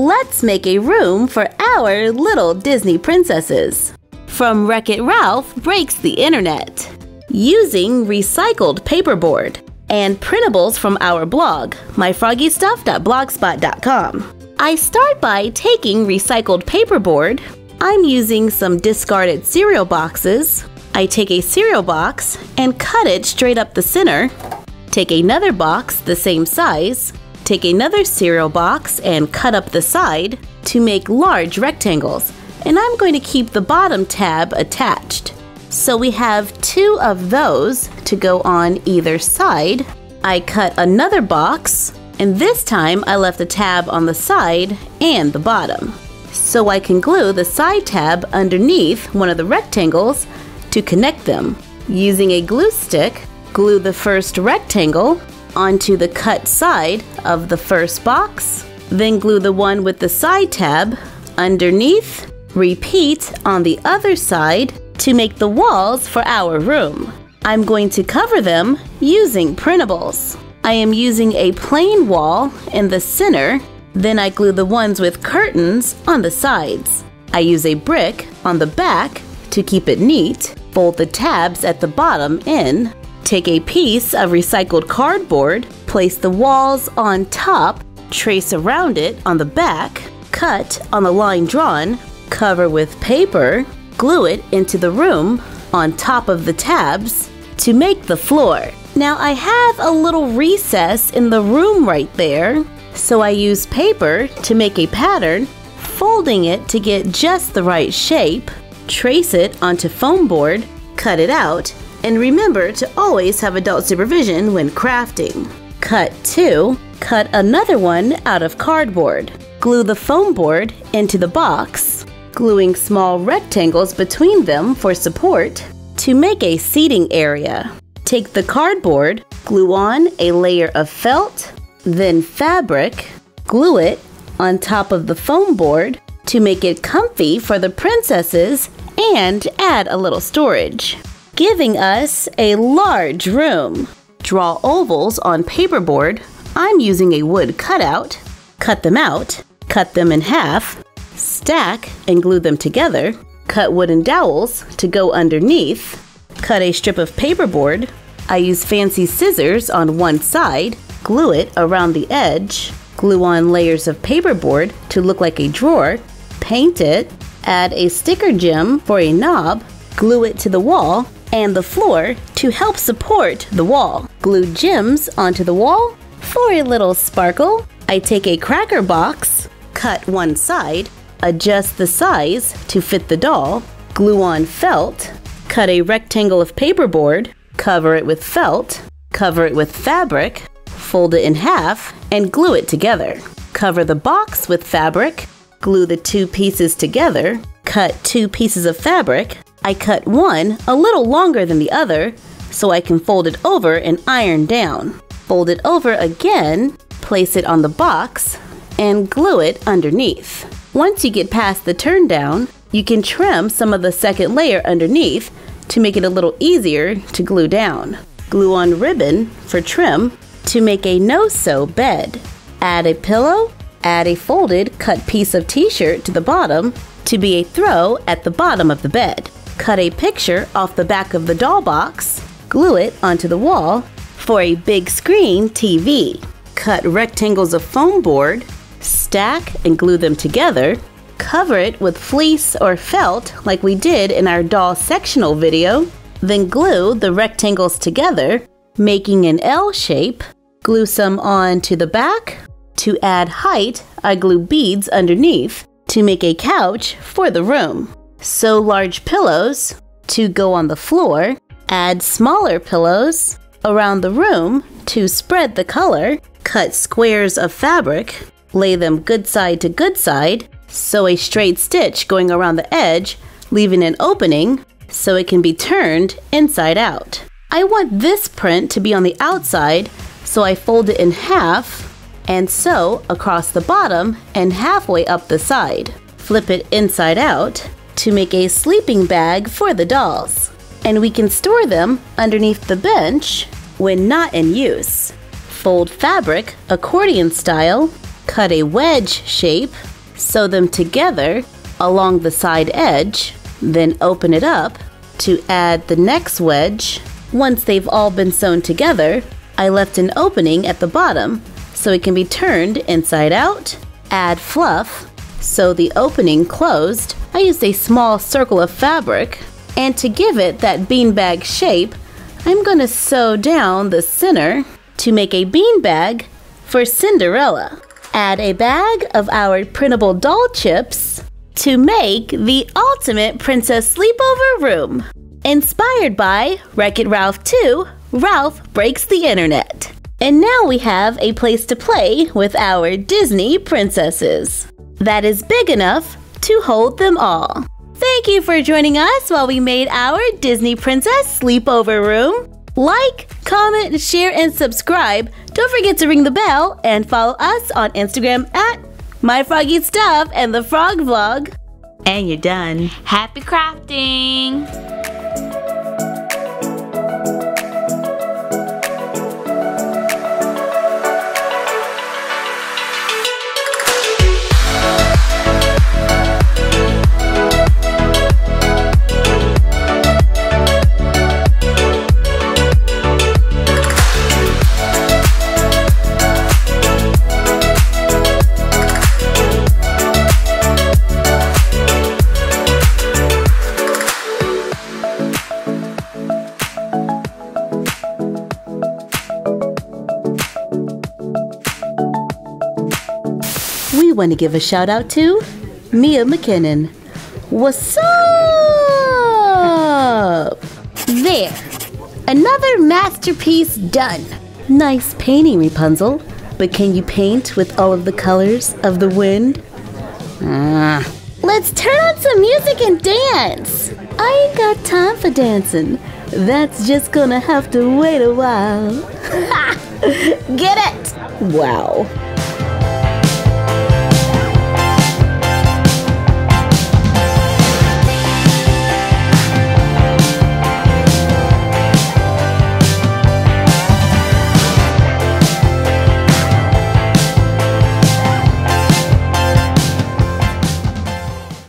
let's make a room for our little Disney princesses. From Wreck-It Ralph Breaks the Internet. Using recycled paperboard and printables from our blog, myfroggystuff.blogspot.com. I start by taking recycled paperboard. I'm using some discarded cereal boxes. I take a cereal box and cut it straight up the center. Take another box the same size. Take another cereal box and cut up the side to make large rectangles. And I'm going to keep the bottom tab attached. So we have two of those to go on either side. I cut another box and this time I left a tab on the side and the bottom. So I can glue the side tab underneath one of the rectangles to connect them. Using a glue stick, glue the first rectangle onto the cut side of the first box, then glue the one with the side tab underneath, repeat on the other side to make the walls for our room. I'm going to cover them using printables. I am using a plain wall in the center, then I glue the ones with curtains on the sides. I use a brick on the back to keep it neat, fold the tabs at the bottom in, take a piece of recycled cardboard, place the walls on top, trace around it on the back, cut on the line drawn, cover with paper, glue it into the room on top of the tabs to make the floor. Now I have a little recess in the room right there, so I use paper to make a pattern, folding it to get just the right shape, trace it onto foam board, cut it out, and remember to always have adult supervision when crafting. Cut 2. Cut another one out of cardboard. Glue the foam board into the box, gluing small rectangles between them for support to make a seating area. Take the cardboard, glue on a layer of felt, then fabric, glue it on top of the foam board to make it comfy for the princesses and add a little storage, giving us a large room. Draw ovals on paperboard. I'm using a wood cutout. Cut them out, cut them in half, stack and glue them together. Cut wooden dowels to go underneath. Cut a strip of paperboard, I use fancy scissors on one side, glue it around the edge, glue on layers of paperboard to look like a drawer, paint it, add a sticker gem for a knob, glue it to the wall and the floor to help support the wall. Glue gems onto the wall for a little sparkle. I take a cracker box, cut one side, adjust the size to fit the doll, glue on felt, cut a rectangle of paperboard, cover it with felt, cover it with fabric, fold it in half, and glue it together. Cover the box with fabric, glue the two pieces together, cut two pieces of fabric. I cut one a little longer than the other so I can fold it over and iron down. Fold it over again, place it on the box, and glue it underneath. Once you get past the turn down, you can trim some of the second layer underneath to make it a little easier to glue down. Glue on ribbon for trim to make a no-sew bed. Add a pillow, add a folded cut piece of t-shirt to the bottom to be a throw at the bottom of the bed. Cut a picture off the back of the doll box, glue it onto the wall for a big screen TV. Cut rectangles of foam board, stack and glue them together Cover it with fleece or felt like we did in our doll sectional video. Then glue the rectangles together, making an L shape. Glue some on to the back. To add height, I glue beads underneath to make a couch for the room. Sew large pillows to go on the floor. Add smaller pillows around the room to spread the color. Cut squares of fabric. Lay them good side to good side Sew a straight stitch going around the edge, leaving an opening so it can be turned inside out. I want this print to be on the outside, so I fold it in half and sew across the bottom and halfway up the side. Flip it inside out to make a sleeping bag for the dolls. And we can store them underneath the bench when not in use. Fold fabric accordion style, cut a wedge shape sew them together along the side edge, then open it up to add the next wedge. Once they've all been sewn together, I left an opening at the bottom so it can be turned inside out. Add fluff. Sew the opening closed. I used a small circle of fabric. And to give it that beanbag shape, I'm going to sew down the center to make a beanbag for Cinderella. Add a bag of our printable doll chips to make the ultimate princess sleepover room. Inspired by Wreck It Ralph 2, Ralph Breaks the Internet. And now we have a place to play with our Disney princesses. That is big enough to hold them all. Thank you for joining us while we made our Disney Princess Sleepover Room. Like, comment, share, and subscribe. Don't forget to ring the bell and follow us on Instagram at my Froggy Stuff and the Frog Vlog. And you're done. Happy crafting! We want to give a shout out to Mia McKinnon. What's up? There, another masterpiece done. Nice painting, Rapunzel. But can you paint with all of the colors of the wind? Ah. Let's turn on some music and dance. I ain't got time for dancing. That's just gonna have to wait a while. Get it? Wow.